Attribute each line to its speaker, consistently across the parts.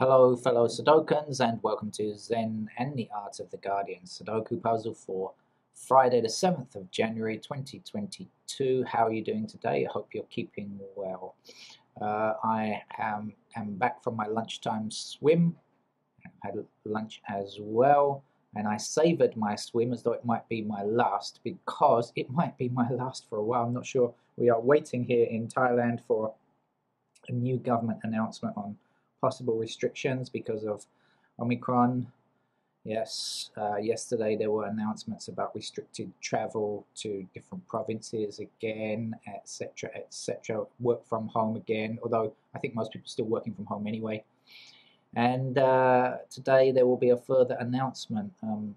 Speaker 1: Hello fellow Sudokans and welcome to Zen and the Art of the Guardian Sudoku puzzle for Friday the 7th of January 2022. How are you doing today? I hope you're keeping well. Uh, I am, am back from my lunchtime swim. I had lunch as well and I savoured my swim as though it might be my last because it might be my last for a while. I'm not sure. We are waiting here in Thailand for a new government announcement on possible restrictions because of Omicron. Yes, uh, yesterday there were announcements about restricted travel to different provinces again, etc., etc. Work from home again, although I think most people are still working from home anyway. And uh, today there will be a further announcement. Um,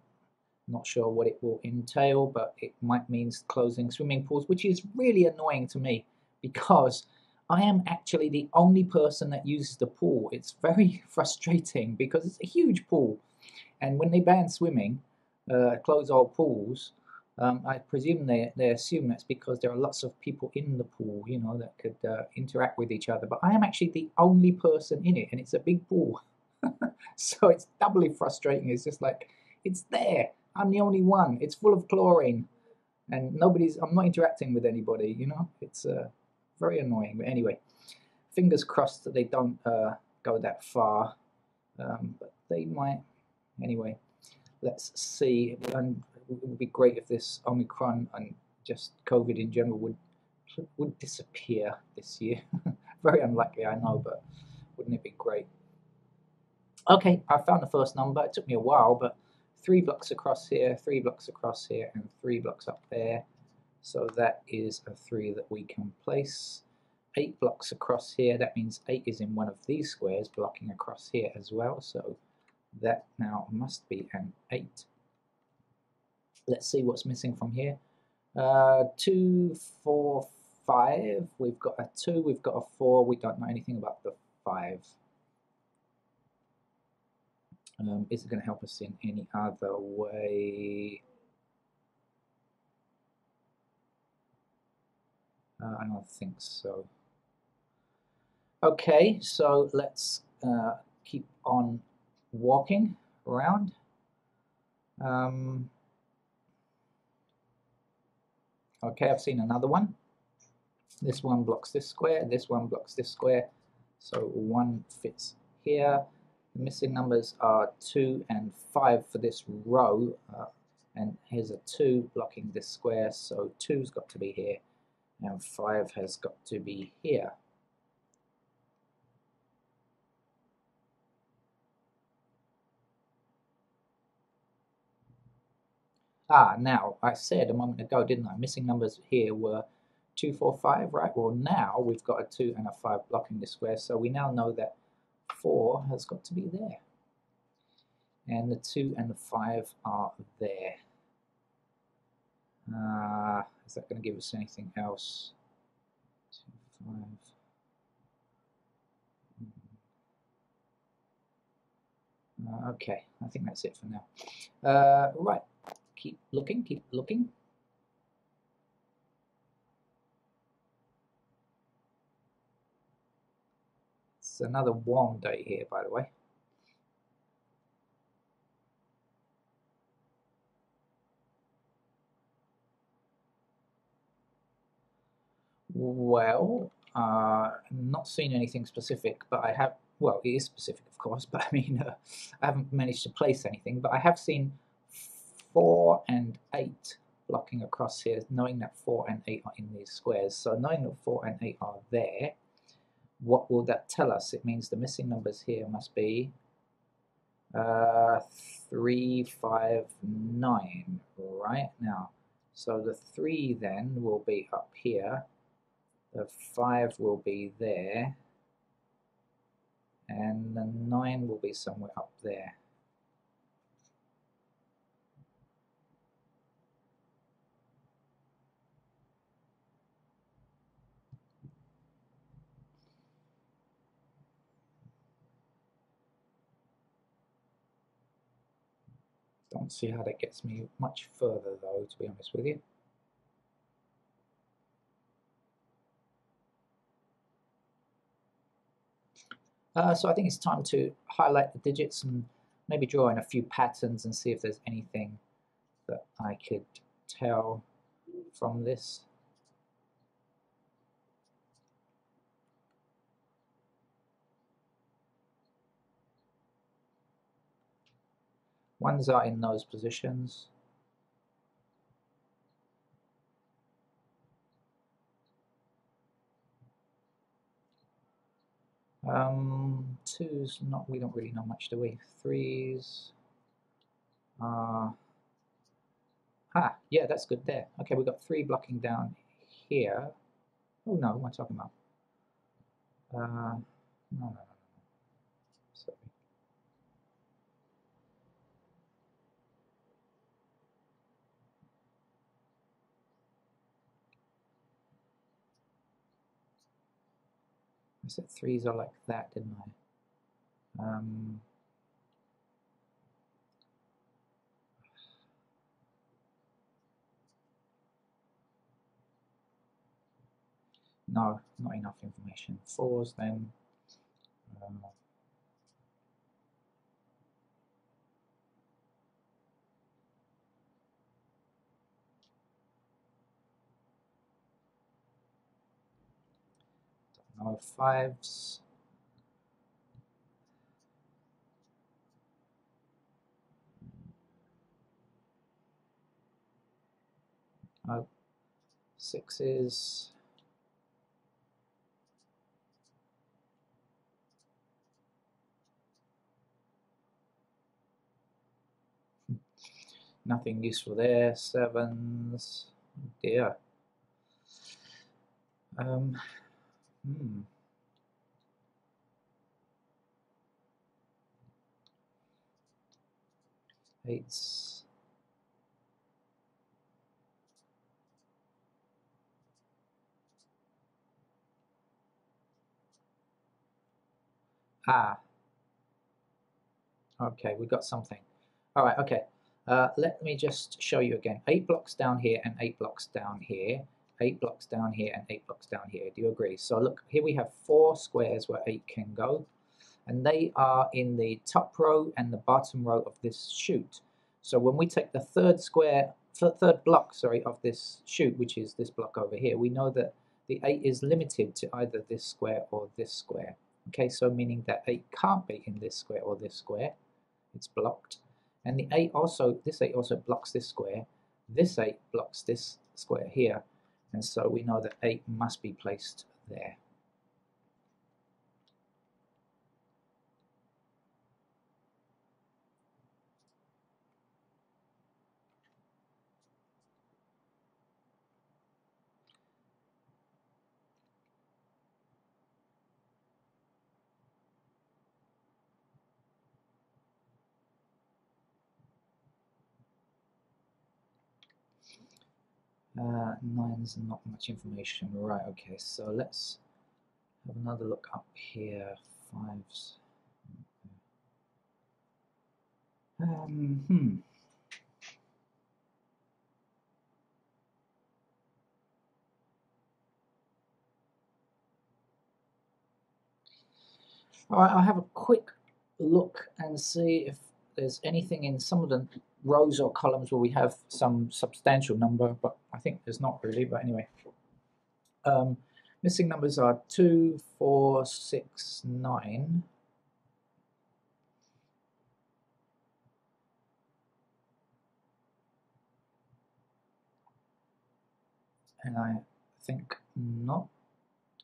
Speaker 1: not sure what it will entail, but it might mean closing swimming pools, which is really annoying to me because I am actually the only person that uses the pool. It's very frustrating because it's a huge pool. And when they ban swimming, uh, close all pools, um, I presume they, they assume that's because there are lots of people in the pool, you know, that could uh, interact with each other. But I am actually the only person in it, and it's a big pool. so it's doubly frustrating. It's just like, it's there. I'm the only one. It's full of chlorine. And nobody's, I'm not interacting with anybody, you know? It's, uh, very annoying. But anyway, fingers crossed that they don't uh, go that far. Um, but they might. Anyway, let's see. And it would be great if this Omicron and just COVID in general would would disappear this year. very unlikely, I know, but wouldn't it be great? Okay, I found the first number. It took me a while, but three blocks across here, three blocks across here, and three blocks up there. So that is a 3 that we can place. 8 blocks across here, that means 8 is in one of these squares, blocking across here as well. So that now must be an 8. Let's see what's missing from here. Uh, 2, 4, 5. We've got a 2, we've got a 4. We don't know anything about the 5. Um, is it going to help us in any other way? Uh, I don't think so. Okay, so let's uh, keep on walking around. Um, okay, I've seen another one. This one blocks this square, this one blocks this square, so one fits here. The missing numbers are 2 and 5 for this row, uh, and here's a 2 blocking this square, so 2's got to be here and 5 has got to be here. Ah, now, I said a moment ago, didn't I? Missing numbers here were 2, 4, 5, right? Well, now we've got a 2 and a 5 blocking the square, so we now know that 4 has got to be there. And the 2 and the 5 are there. Uh, is that going to give us anything else? Two, five. Uh, okay, I think that's it for now. Uh, right, keep looking, keep looking. It's another warm day here, by the way. Well, uh, not seen anything specific, but I have, well, it is specific, of course, but I mean, uh, I haven't managed to place anything, but I have seen 4 and 8 blocking across here, knowing that 4 and 8 are in these squares. So knowing that 4 and 8 are there, what will that tell us? It means the missing numbers here must be uh, 3, 5, 9, right? Now, so the 3 then will be up here, the 5 will be there and the 9 will be somewhere up there. Don't see how that gets me much further though, to be honest with you. Uh, so I think it's time to highlight the digits and maybe draw in a few patterns and see if there's anything that I could tell from this. Ones are in those positions. Um, twos, not we don't really know much, do we? Threes. Uh, ah, yeah, that's good there. Okay, we've got three blocking down here. Oh no, what am I talking about? Uh, no, no, no. I said threes are like that, didn't I? Um, no, not enough information. Fours then. Um, Now fives. Uh, sixes. Nothing useful there. Sevens. Dear. Um, Hmm. Ah. Okay, we got something. All right, okay. Uh, let me just show you again. Eight blocks down here and eight blocks down here eight blocks down here and eight blocks down here. Do you agree? So look, here we have four squares where eight can go, and they are in the top row and the bottom row of this chute. So when we take the third square, third block, sorry, of this chute, which is this block over here, we know that the eight is limited to either this square or this square. Okay, so meaning that eight can't be in this square or this square. It's blocked. And the eight also, this eight also blocks this square. This eight blocks this square here. And so we know that 8 must be placed there. Uh, nine's not much information. Right, okay, so let's have another look up here. Fives. Um, hmm. All right, I'll have a quick look and see if there's anything in some of the rows or columns where we have some substantial number, but I think there's not really, but anyway. Um, missing numbers are 2, 4, 6, 9. And I think not.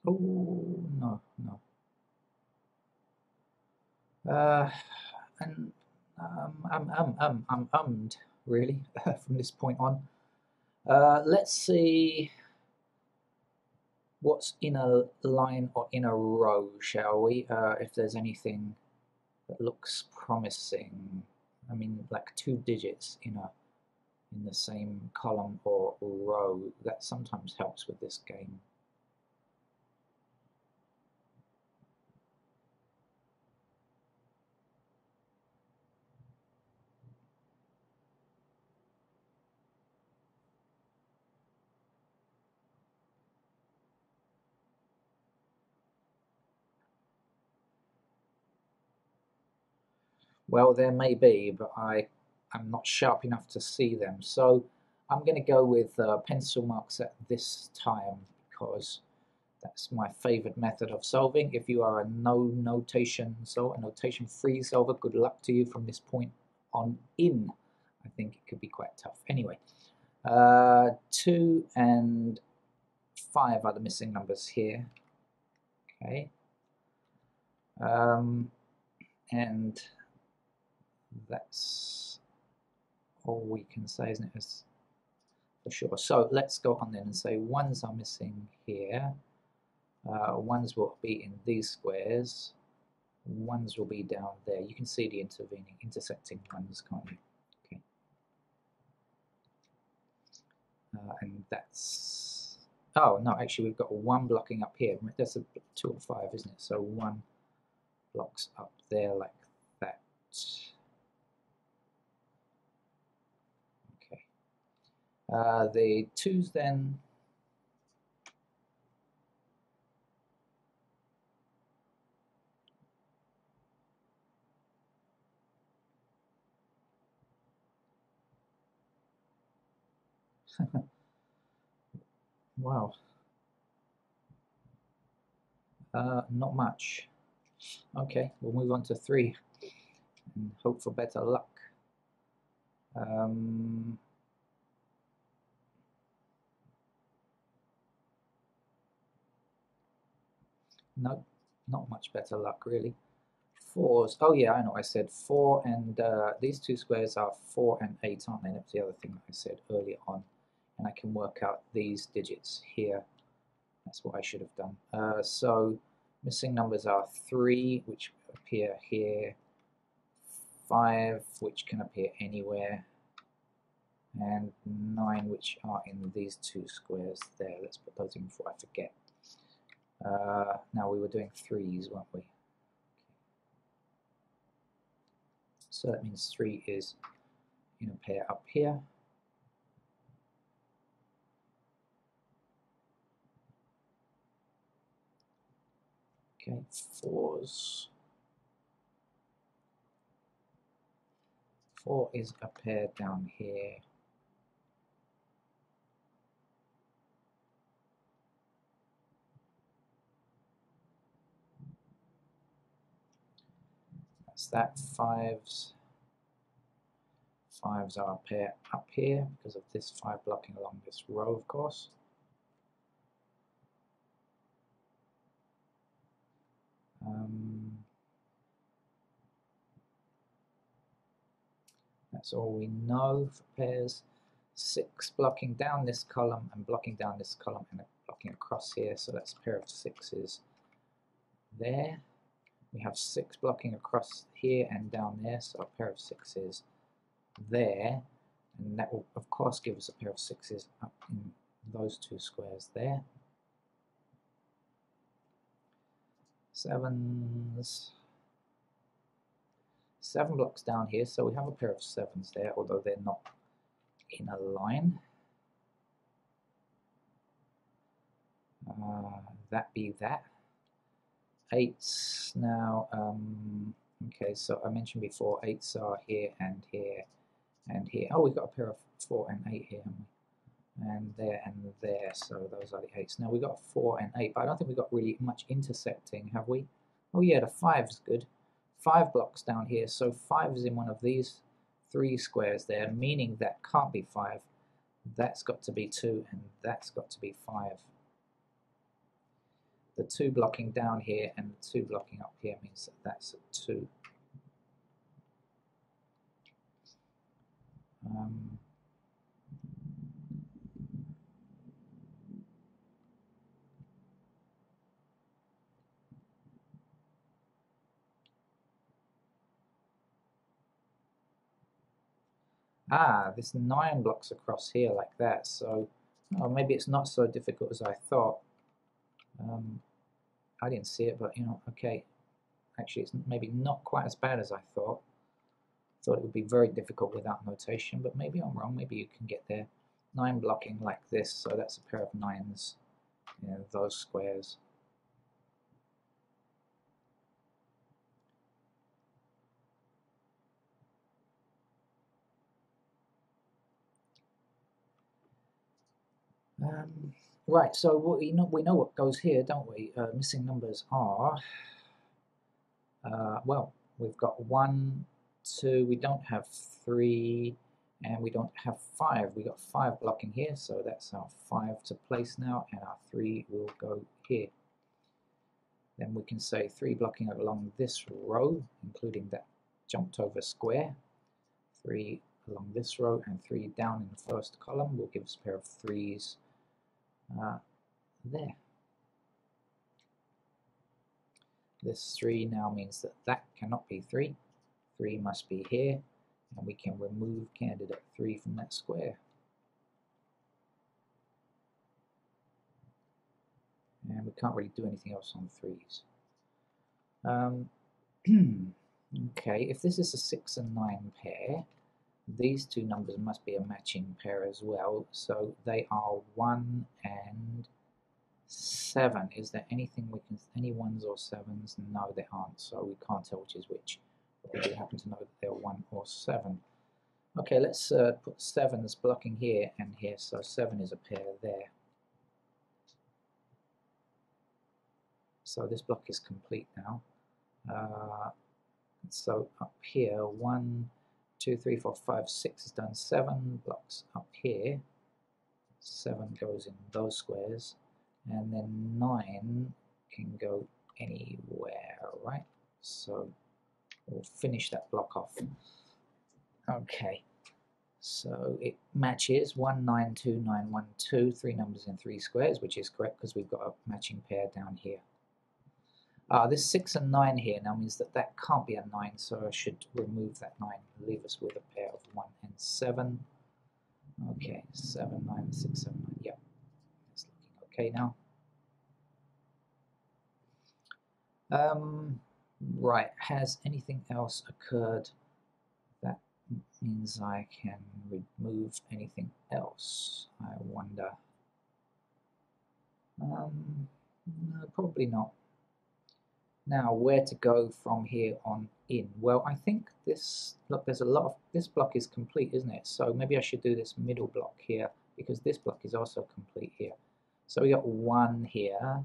Speaker 1: Oh, no, no. Uh, and um, I'm, I'm, I'm, I'm ummed, really, from this point on. Uh, let's see what's in a line or in a row, shall we? Uh, if there's anything that looks promising. I mean, like two digits in a in the same column or row. That sometimes helps with this game. Well, there may be, but I, I'm not sharp enough to see them. So I'm going to go with uh, pencil marks at this time because that's my favorite method of solving. If you are a no notation solver, a notation free solver, good luck to you from this point on in. I think it could be quite tough. Anyway, uh, 2 and 5 are the missing numbers here. Okay. Um, and that's all we can say, isn't it? As for sure. So let's go on then and say ones are missing here. Uh, ones will be in these squares. Ones will be down there. You can see the intervening, intersecting ones, can't you? Okay. Uh, and that's oh no, actually we've got one blocking up here. That's a two or five, isn't it? So one blocks up there like that. Okay. Uh, the twos then wow. Uh, not much. Okay, we'll move on to three and hope for better luck. Um, no, not much better luck really. Fours, oh yeah, I know, I said four and uh, these two squares are four and eight, aren't they? That's the other thing I said earlier on. And I can work out these digits here. That's what I should have done. Uh, so Missing numbers are 3, which appear here, 5, which can appear anywhere, and 9, which are in these two squares there. Let's put those in before I forget. Uh, now we were doing 3s, weren't we? So that means 3 is in a pair up here. Okay, fours. Four is a pair down here. That's that. Fives. Fives are a pair up here because of this five blocking along this row, of course. Um, that's all we know for pairs. Six blocking down this column and blocking down this column and blocking across here. So that's a pair of sixes there. We have six blocking across here and down there, so a pair of sixes there. And that will, of course, give us a pair of sixes up in those two squares there. sevens, seven blocks down here, so we have a pair of sevens there, although they're not in a line. Uh, that be that. Eights now, um, okay, so I mentioned before, eights are here and here and here. Oh, we've got a pair of four and eight here, and there and there so those are the eights. Now we've got four and eight but I don't think we've got really much intersecting have we? Oh yeah the five is good. Five blocks down here so five is in one of these three squares there meaning that can't be five. That's got to be two and that's got to be five the two blocking down here and the two blocking up here means that that's a two um, ah, this nine blocks across here like that, so oh, maybe it's not so difficult as I thought. Um, I didn't see it, but you know, okay. Actually, it's maybe not quite as bad as I thought. Thought it would be very difficult without notation, but maybe I'm wrong. Maybe you can get there. Nine blocking like this, so that's a pair of nines. You know, those squares. Um, right, so we know, we know what goes here, don't we? Uh, missing numbers are, uh, well, we've got 1, 2, we don't have 3, and we don't have 5. We've got 5 blocking here, so that's our 5 to place now, and our 3 will go here. Then we can say 3 blocking along this row, including that jumped over square. 3 along this row and 3 down in the first column will give us a pair of 3s uh, there. This 3 now means that that cannot be 3. 3 must be here, and we can remove candidate 3 from that square. And we can't really do anything else on 3s. Um, okay, if this is a 6 and 9 pair, these two numbers must be a matching pair as well. So they are 1 and 7. Is there anything we can, any 1s or 7s? No, there aren't, so we can't tell which is which. But we happen to know that they're 1 or 7. Okay, let's uh, put 7s blocking here and here, so 7 is a pair there. So this block is complete now. Uh, so up here, 1, two, three, four, five, six is done. Seven blocks up here. Seven goes in those squares. And then nine can go anywhere, right? So we'll finish that block off. Okay. So it matches 192912, three numbers in three squares, which is correct because we've got a matching pair down here. Uh, this 6 and 9 here now means that that can't be a 9, so I should remove that 9 and leave us with a pair of 1 and 7. Okay, 7, 9, 6, 7, 9. Yep, it's looking okay now. Um, right, has anything else occurred that means I can remove anything else? I wonder. Um, no, probably not. Now, where to go from here on in? Well, I think this, look, there's a lot of, this block is complete, isn't it? So maybe I should do this middle block here because this block is also complete here. So we got one here.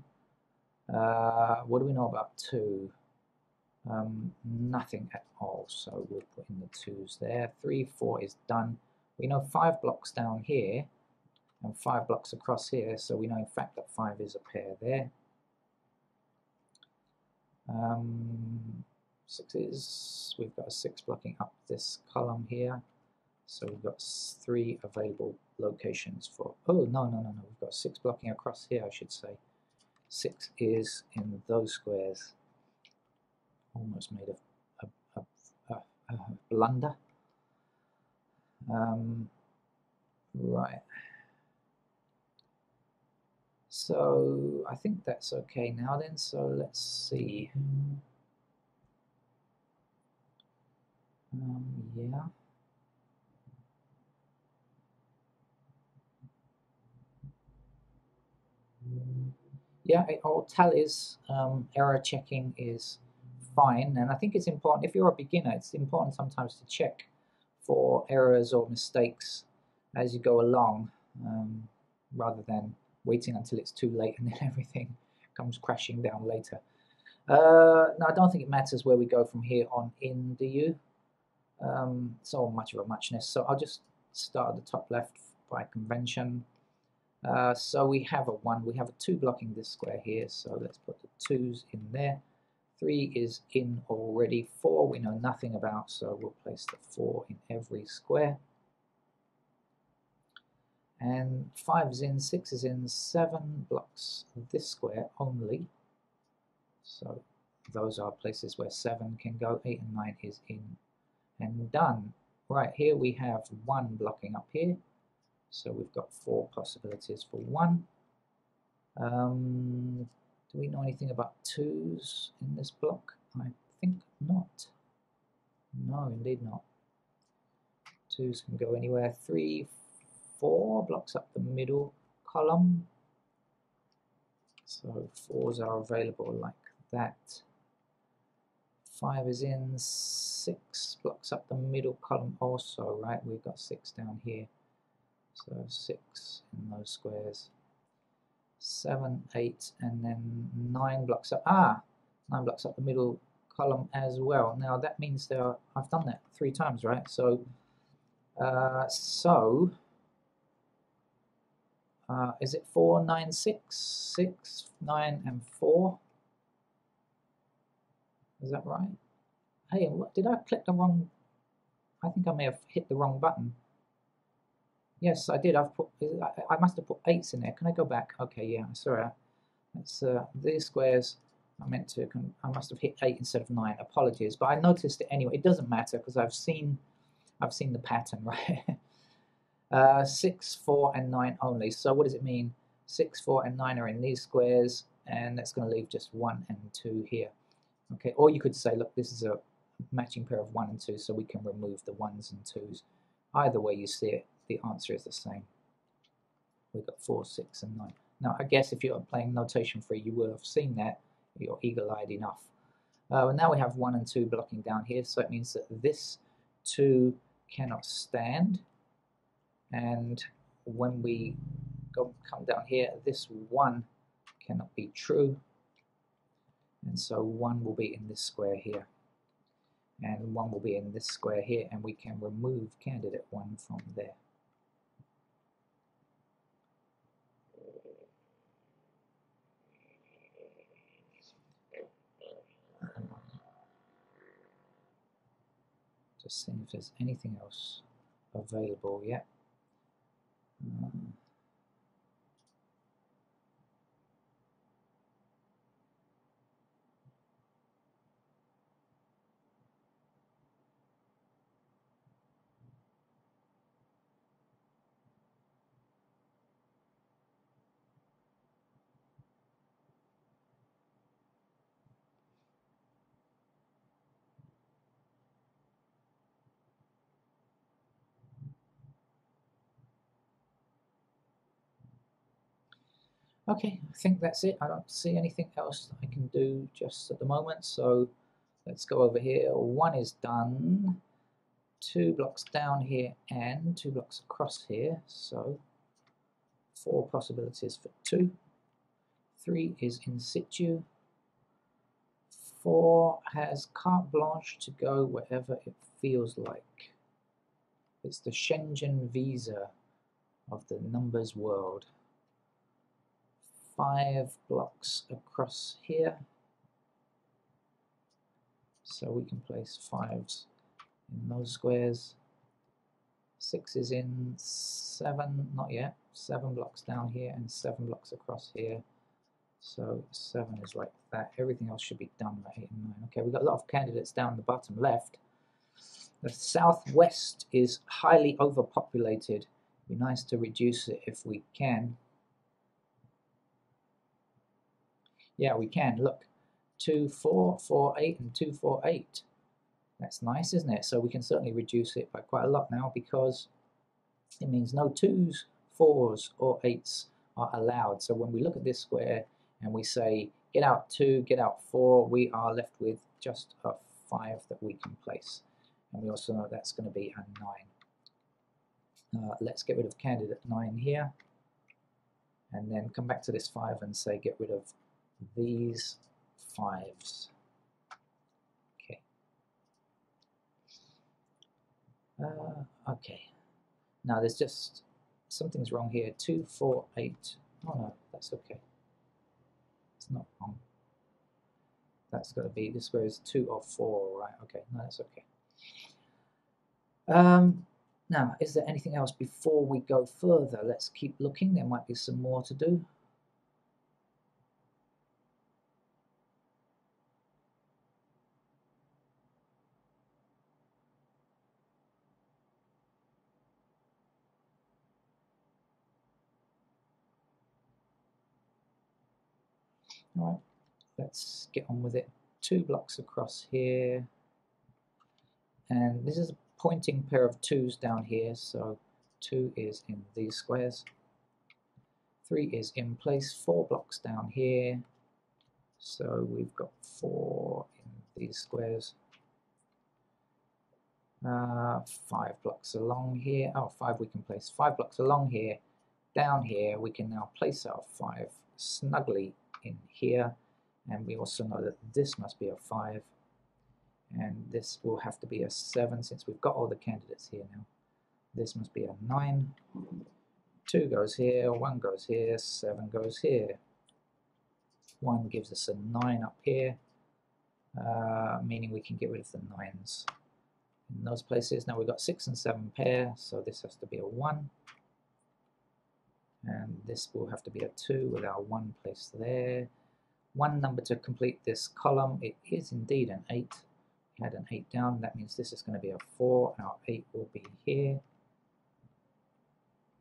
Speaker 1: Uh, what do we know about two? Um, nothing at all, so we'll put in the twos there. Three, four is done. We know five blocks down here and five blocks across here, so we know in fact that five is a pair there. Um, sixes, we've got a six blocking up this column here. So we've got three available locations for, oh, no, no, no, no, we've got six blocking across here, I should say. Six is in those squares. Almost made a, a, a, a blunder. Um, right. So I think that's okay now then, so let's see. Um, yeah. Yeah, all tallies. Um, error checking is fine, and I think it's important, if you're a beginner, it's important sometimes to check for errors or mistakes as you go along, um, rather than waiting until it's too late and then everything comes crashing down later. Uh, now, I don't think it matters where we go from here on in, do you? Um, all much of a muchness, so I'll just start at the top left by convention. Uh, so we have a 1, we have a 2 blocking this square here, so let's put the 2's in there. 3 is in already, 4 we know nothing about, so we'll place the 4 in every square and 5 is in, 6 is in, 7 blocks this square only. So those are places where 7 can go, 8 and 9 is in and done. Right, here we have 1 blocking up here, so we've got 4 possibilities for 1. Um, do we know anything about 2s in this block? I think not. No, indeed not. 2s can go anywhere. 3, four blocks up the middle column. So fours are available like that. Five is in, six blocks up the middle column also, right? We've got six down here. So 6 in those squares. 7, 8, and then 9 blocks up. Ah! 9 blocks up the middle column as well. Now that means there are, I've done that three times, right? So, uh, so uh, is it 4, 9, 6? 6, 9, and 4? Is that right? Hey, what, did I click the wrong? I think I may have hit the wrong button. Yes, I did. I've put. I, must have put eights in there. Can I go back? Okay, yeah. Sorry. It's uh, these squares. I meant to. I must have hit eight instead of nine. Apologies, but I noticed it anyway. It doesn't matter because I've seen. I've seen the pattern, right? Uh, six, four, and nine only. So what does it mean? Six, four, and nine are in these squares, and that's going to leave just one and two here. Okay, or you could say, look, this is a matching pair of 1 and 2, so we can remove the 1s and 2s. Either way you see it, the answer is the same. We've got 4, 6, and 9. Now, I guess if you're playing notation free, you will have seen that. You're eagle-eyed enough. Uh, and now we have 1 and 2 blocking down here, so it means that this 2 cannot stand. And when we go come down here, this 1 cannot be true and so 1 will be in this square here and 1 will be in this square here and we can remove candidate 1 from there. Just seeing if there's anything else available yet. Um, Okay, I think that's it. I don't see anything else I can do just at the moment. So let's go over here. One is done. Two blocks down here and two blocks across here. So four possibilities for two. Three is in situ. Four has carte blanche to go wherever it feels like. It's the Schengen visa of the numbers world five blocks across here. So we can place fives in those squares. Six is in seven, not yet, seven blocks down here and seven blocks across here. So seven is like that. Everything else should be done by eight and nine. Okay, we've got a lot of candidates down the bottom left. The southwest is highly overpopulated. It'd be nice to reduce it if we can. Yeah, we can. Look, 2, 4, 4, 8, and 2, 4, 8. That's nice, isn't it? So we can certainly reduce it by quite a lot now because it means no 2s, 4s, or 8s are allowed. So when we look at this square and we say get out 2, get out 4, we are left with just a 5 that we can place. And we also know that's going to be a 9. Uh, let's get rid of candidate 9 here and then come back to this 5 and say get rid of these fives. Okay. Uh, okay. Now there's just something's wrong here. Two, four, eight. Oh no, that's okay. It's not wrong. That's got to be this is two or four, right? Okay, no, that's okay. Um, now, is there anything else before we go further? Let's keep looking. There might be some more to do. All right, let's get on with it. Two blocks across here. And this is a pointing pair of twos down here, so two is in these squares. Three is in place, four blocks down here. So we've got four in these squares. uh, five blocks along here. Oh, five we can place five blocks along here. Down here, we can now place our five snugly in here. And we also know that this must be a five. And this will have to be a seven since we've got all the candidates here now. This must be a nine. Two goes here, one goes here, seven goes here. One gives us a nine up here, uh, meaning we can get rid of the nines in those places. Now we've got six and seven pair, so this has to be a one. And this will have to be a two with our one placed there. One number to complete this column, it is indeed an eight. We had an eight down, that means this is going to be a four, our eight will be here.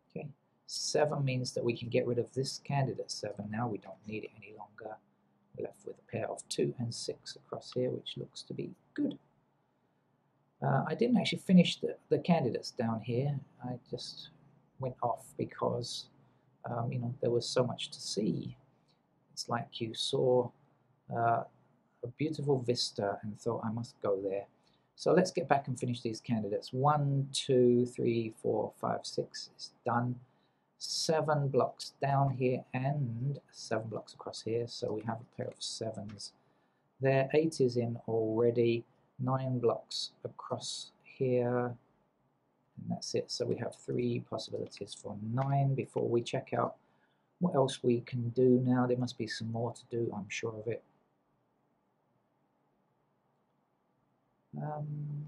Speaker 1: Okay, seven means that we can get rid of this candidate seven now, we don't need it any longer. We're left with a pair of two and six across here, which looks to be good. Uh, I didn't actually finish the, the candidates down here. I just went off because um, you know there was so much to see. It's like you saw uh, a beautiful vista and thought I must go there. So let's get back and finish these candidates. One, two, three, four, five, six is done. Seven blocks down here and seven blocks across here. So we have a pair of sevens there. Eight is in already nine blocks across here and that's it. So we have three possibilities for nine before we check out what else we can do now. There must be some more to do I'm sure of it. Um,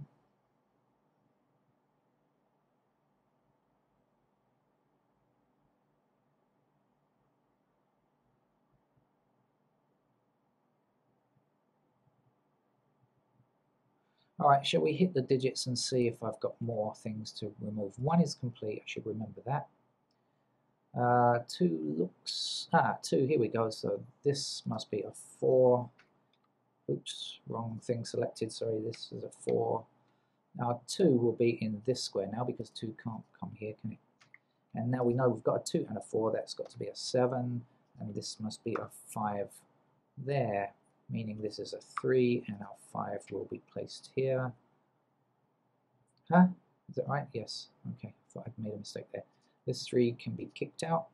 Speaker 1: Alright, shall we hit the digits and see if I've got more things to remove? One is complete, I should remember that. Uh, two looks, ah, two, here we go, so this must be a four. Oops, wrong thing selected, sorry, this is a four. Now two will be in this square now because two can't come here, can it? And now we know we've got a two and a four, that's got to be a seven, and this must be a five there meaning this is a 3 and our 5 will be placed here. Huh? Is that right? Yes. Okay, I thought I'd made a mistake there. This 3 can be kicked out.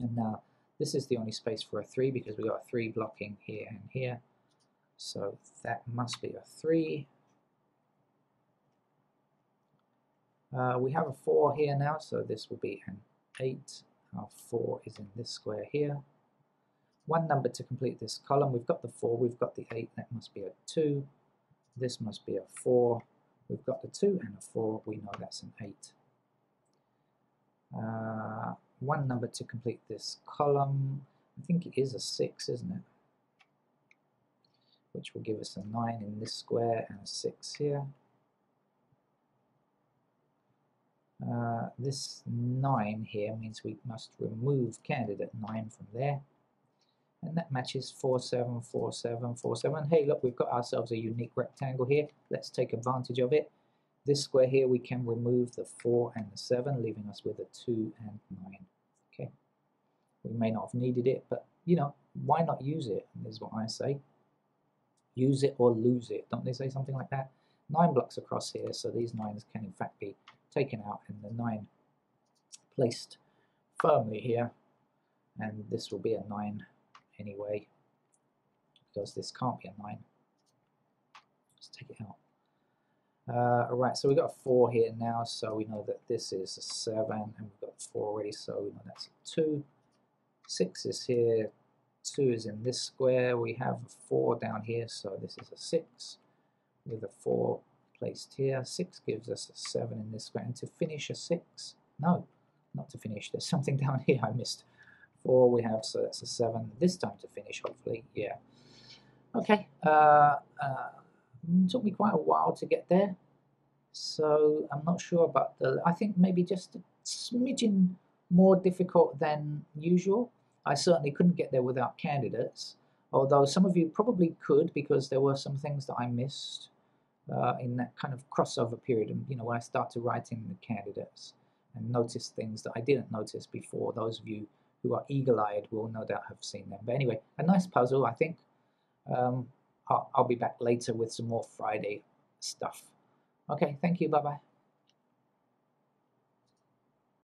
Speaker 1: And now this is the only space for a 3 because we've got a 3 blocking here and here. So that must be a 3. Uh, we have a 4 here now, so this will be an 8. Our 4 is in this square here one number to complete this column. We've got the 4, we've got the 8, that must be a 2. This must be a 4. We've got the 2 and a 4, we know that's an 8. Uh, one number to complete this column. I think it is a 6, isn't it? Which will give us a 9 in this square and a 6 here. Uh, this 9 here means we must remove candidate 9 from there and that matches 474747 hey look we've got ourselves a unique rectangle here. Let's take advantage of it. This square here we can remove the 4 and the 7 leaving us with a 2 and 9 okay. We may not have needed it but you know why not use it? Is what I say. Use it or lose it. Don't they say something like that? 9 blocks across here so these 9s can in fact be taken out and the 9 placed firmly here. And this will be a 9 anyway because this can't be a 9. Let's take it out. Uh, Alright, so we've got a 4 here now, so we know that this is a 7, and we've got 4 already, so we know that's a 2. 6 is here, 2 is in this square, we have a 4 down here, so this is a 6, with a 4 placed here. 6 gives us a 7 in this square, and to finish a 6, no, not to finish, there's something down here I missed. 4 we have, so that's a 7 this time to finish, hopefully, yeah. Okay, uh, uh, took me quite a while to get there, so I'm not sure about the, I think maybe just a smidgen more difficult than usual. I certainly couldn't get there without candidates, although some of you probably could because there were some things that I missed uh, in that kind of crossover period, and you know, when I started writing the candidates and noticed things that I didn't notice before, those of you who are eagle-eyed will no doubt have seen them. But anyway, a nice puzzle, I think. Um, I'll, I'll, be back later with some more Friday stuff. Okay, thank you. Bye bye.